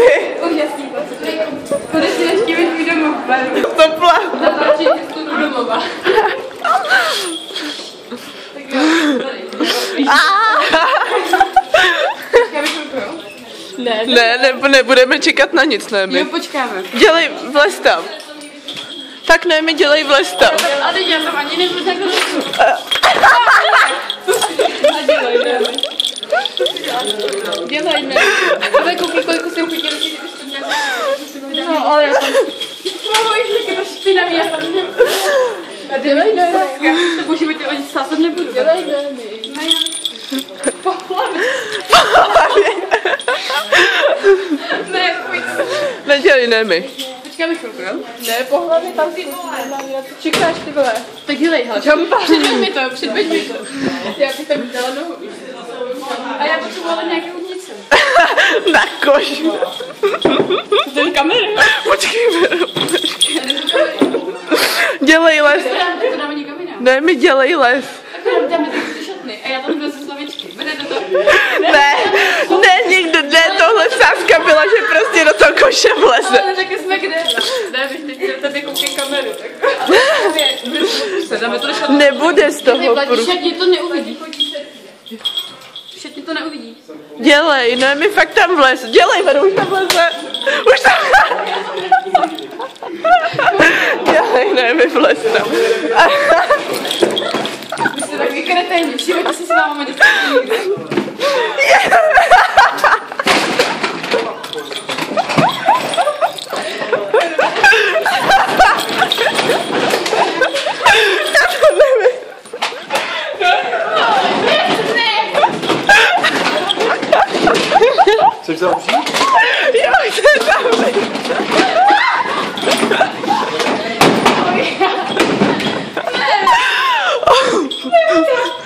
pocity. Úžasný pocit. Konečně navštívit tvůj domov, Baru. Topla. Zatáčí cestu do domova. tak jo. Ne, Ne, ne, nebudeme čekat na nic, ne Jo, my. počkáme. Dělej, vlez tam. Tak ne, mi dělej vlez tam. A teď já tam ani nebudu takhle Dělej, ne. Dělej, ne. To špinavý, já. A dělej, ne. To bože, mi ty oni sázet nebudu. Dělej, ne. Ne, já... Pohlavě. Ne, pojď. Nedělej, ne my. Počkáme chvilku, jo? Ne, po hlavě tam ty čekáš ty vole. Tak dělej, hele. Čampa. Předveď mi to, předveď mi to. Já bych tam dala nohu. A já potřebovala nějakou unice. Na koš. Ten kamery. Počkej, Vero, počkej. Dělej les. To dáme někam jinam. Ne, mi dělej les. Tak dáme to do šatny a já tam vlezu z lavičky. Vedete to? Ne, ne, nikdo, ne, tohle sázka byla, že prostě do toho koše vleze. Ale taky jsme kde? Ne, když teď tady koukej kameru. Tak. Dáme to šatny. Nebude z toho prů. Šatně to neuvidí. Šatně to neuvidí. Dělej, ne, mi fakt tam vlez. Dělej, Veru, už tam vleze. Už tam... Dělej, ne, mi vlez tam. Musimy to się znowu będzie Chcesz yeah.